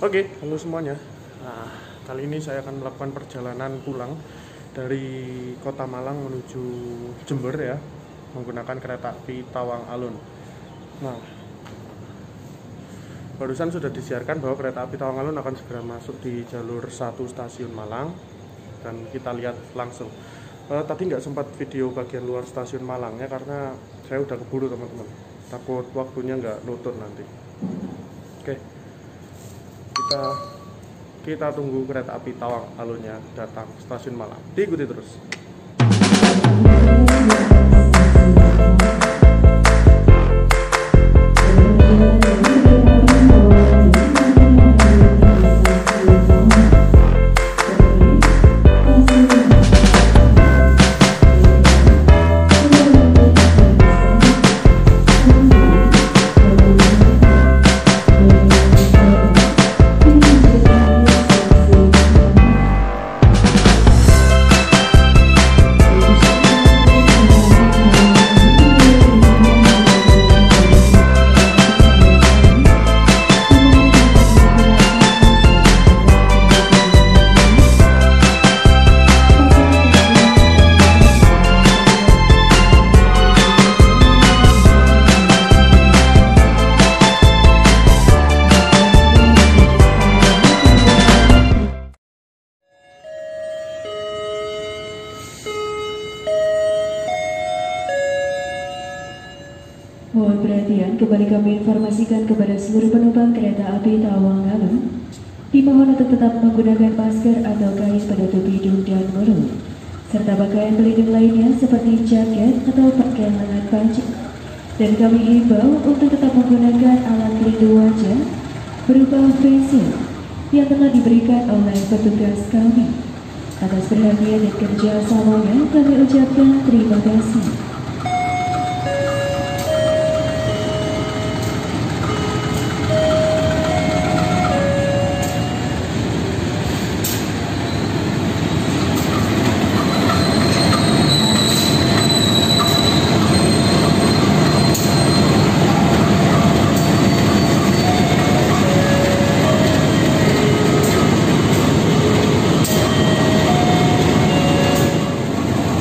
Oke, halo semuanya. Nah, kali ini saya akan melakukan perjalanan pulang dari Kota Malang menuju Jember ya, menggunakan kereta api Tawang Alun. Nah, barusan sudah disiarkan bahwa kereta api Tawang Alun akan segera masuk di jalur satu stasiun Malang dan kita lihat langsung. Uh, tadi nggak sempat video bagian luar stasiun Malang ya karena saya udah keburu teman-teman. Takut waktunya nggak nutut nanti. Oke kita kita tunggu kereta api Tawang alurnya datang stasiun Malang. Diikuti terus. Informasikan kepada seluruh penumpang kereta api Tawang Alun. Dimohon untuk tetap menggunakan masker atau kain penutup hidung dan mulut, serta pakaian pelindung lainnya seperti jaket atau pakaian lengan panjang. Dan kami himbau untuk tetap menggunakan alat pelindung wajah berupa face shield yang telah diberikan oleh petugas kami. Atas perhatian dan kerjasamanya kami ucapkan terima kasih.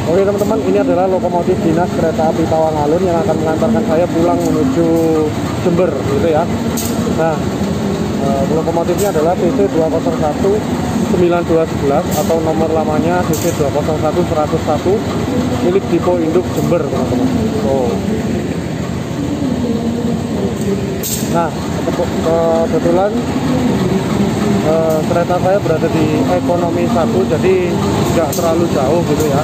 Oke teman-teman, ini adalah lokomotif dinas kereta api Tawang Alun yang akan mengantarkan saya pulang menuju Jember, gitu ya. Nah, eh, lokomotifnya adalah PC 201 9211 atau nomor lamanya CC 201 101 milik Dipo Induk Jember, teman-teman. Oh. Nah, kebetulan uh, kereta saya berada di ekonomi satu, jadi nggak terlalu jauh gitu ya.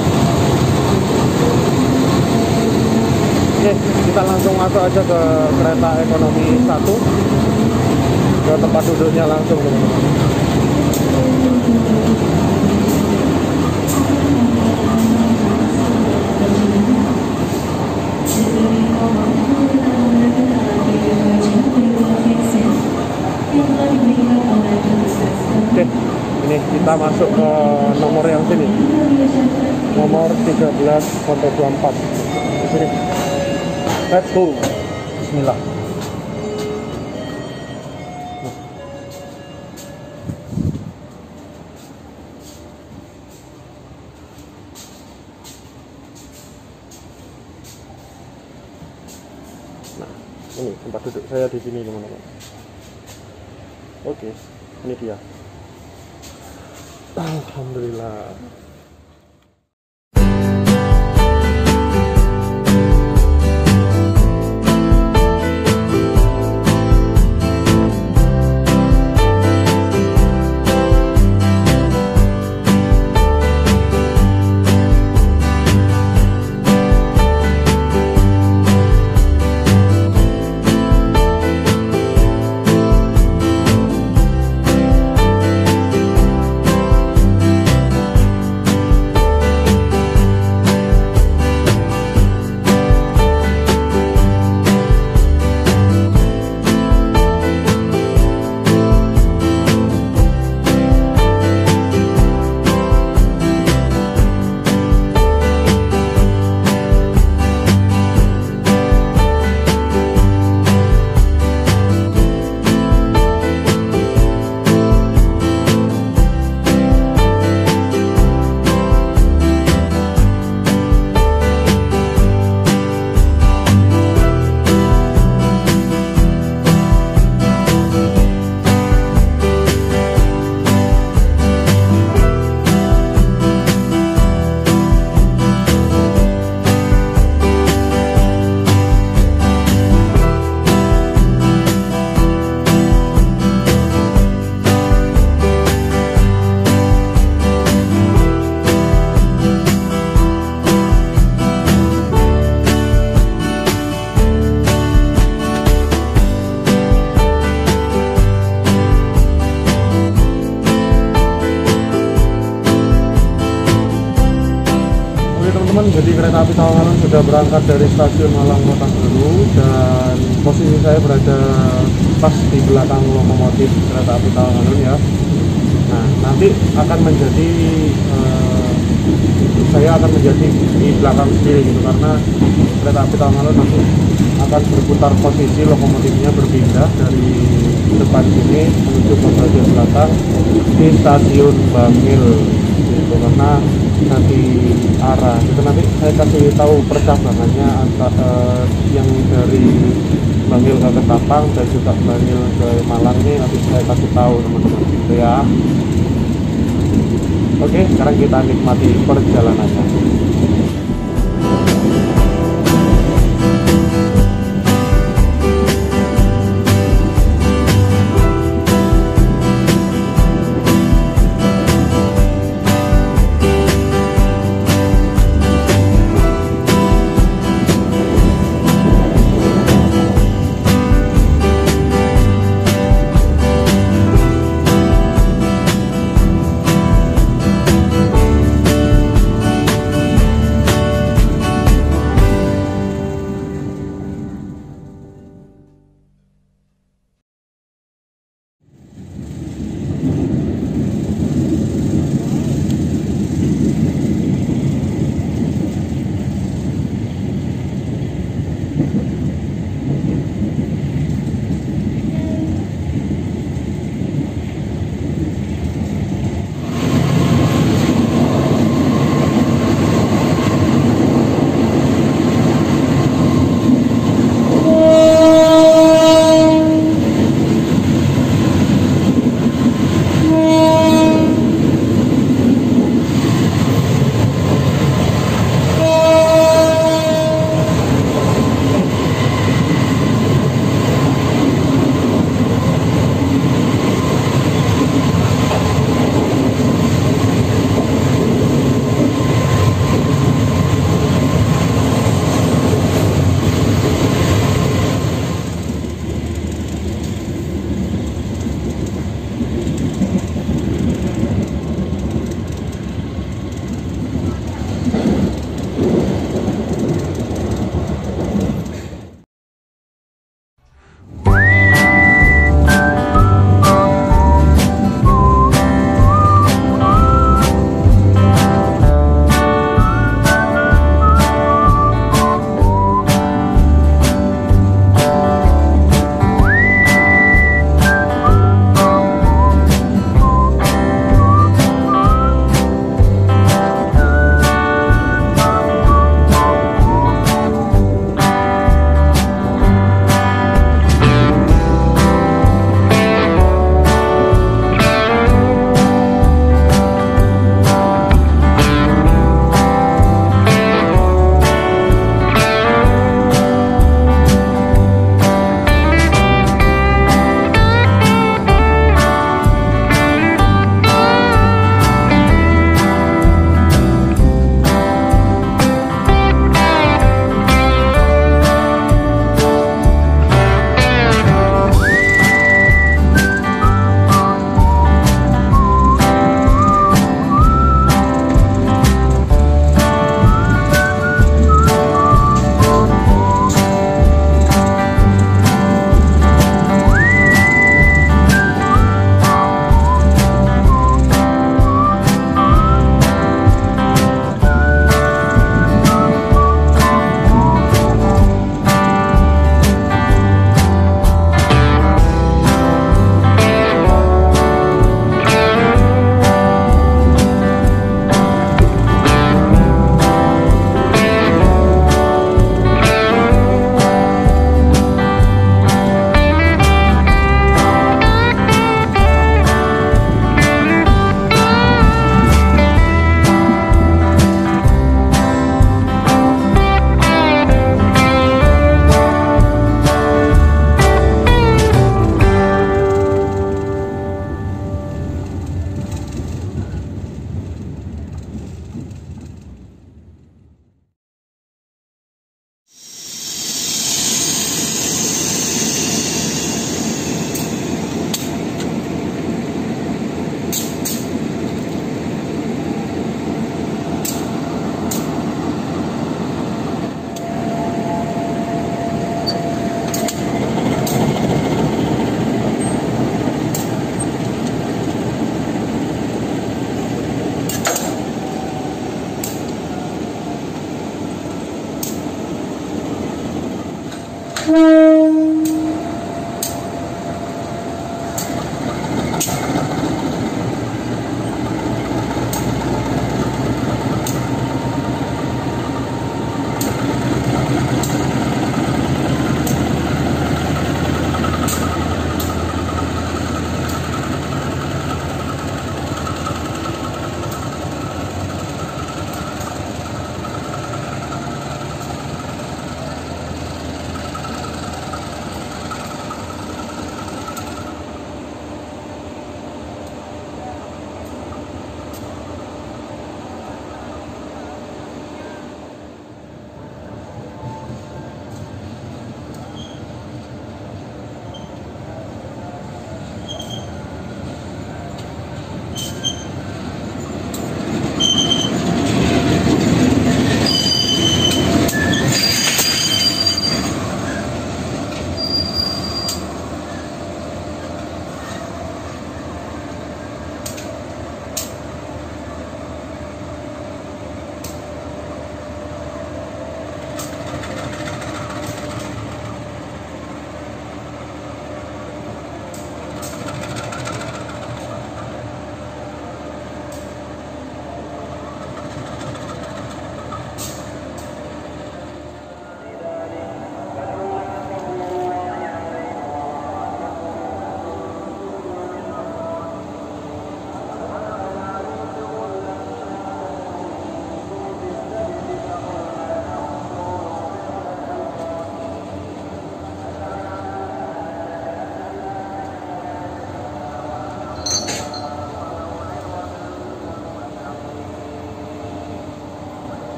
Oke, kita langsung masuk aja ke kereta ekonomi satu ke tempat duduknya langsung. Oke, ini kita masuk ke nomor yang sini. Nomor 13 konto 24. Di sini. Let's go. Bismillah. Nah, ini tempat duduk saya di sini teman-teman. Oke, ini dia. Alhamdulillah. Kereta api Tawangalun sudah berangkat dari stasiun Malang Kota Baru dan posisi saya berada pas di belakang lokomotif kereta api Tawangalun ya. Nah nanti akan menjadi uh, saya akan menjadi di belakang sendiri gitu karena kereta api Tawangalun nanti akan berputar posisi lokomotifnya berpindah dari depan sini menuju ke bagian belakang di stasiun Bangil gitu karena nanti arah. Itu nanti saya kasih tahu percabangannya antara uh, yang dari Bangil ke Ketapang dan juga Bangil ke Malang ini nanti saya kasih tahu teman-teman. Gitu ya. Oke sekarang kita nikmati perjalanannya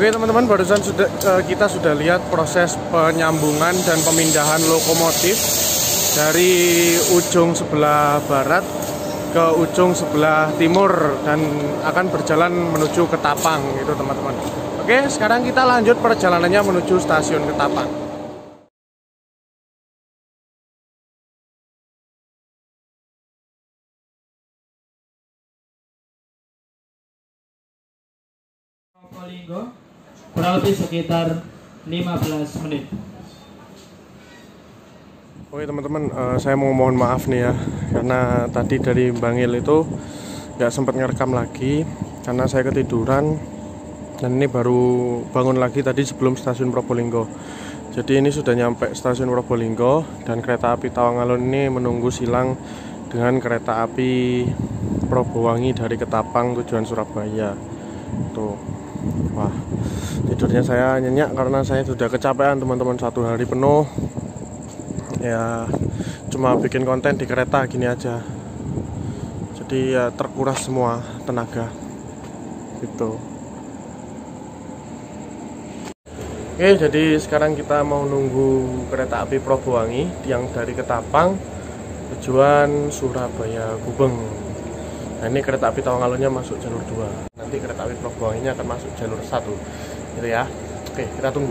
Oke teman-teman, barusan sudah uh, kita sudah lihat proses penyambungan dan pemindahan lokomotif dari ujung sebelah barat ke ujung sebelah timur dan akan berjalan menuju ke Tapang itu teman-teman. Oke, sekarang kita lanjut perjalanannya menuju stasiun Ketapang. Probolinggo kurang lebih sekitar 15 menit. Oke teman-teman, uh, saya mau mohon maaf nih ya karena tadi dari Bangil itu nggak sempat ngerekam lagi karena saya ketiduran dan ini baru bangun lagi tadi sebelum stasiun Probolinggo. Jadi ini sudah nyampe stasiun Probolinggo dan kereta api Tawangalun ini menunggu silang dengan kereta api Probowangi dari Ketapang tujuan Surabaya. Tuh, wah tidurnya saya nyenyak karena saya sudah kecapean teman-teman. Satu hari penuh. Ya cuma bikin konten di kereta gini aja. Jadi ya terkuras semua tenaga. Gitu. Oke jadi sekarang kita mau nunggu kereta api Probowangi yang dari Ketapang tujuan Surabaya Gubeng. Nah ini kereta api Tawangalunnya masuk jalur 2 nanti kereta api Probowanginya akan masuk jalur 1 gitu ya. Oke kita tunggu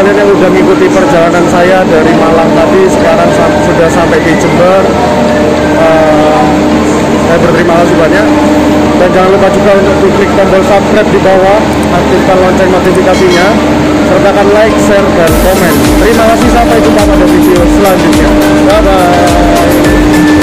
kalian yang udah ngikuti perjalanan saya dari Malang tadi. Sekarang sudah sampai di Jember. Eh, saya berterima kasih banyak. Dan jangan lupa juga untuk klik tombol subscribe di bawah, aktifkan lonceng notifikasinya, sertakan like, share, dan komen. Terima kasih, sampai jumpa pada video selanjutnya. Bye-bye.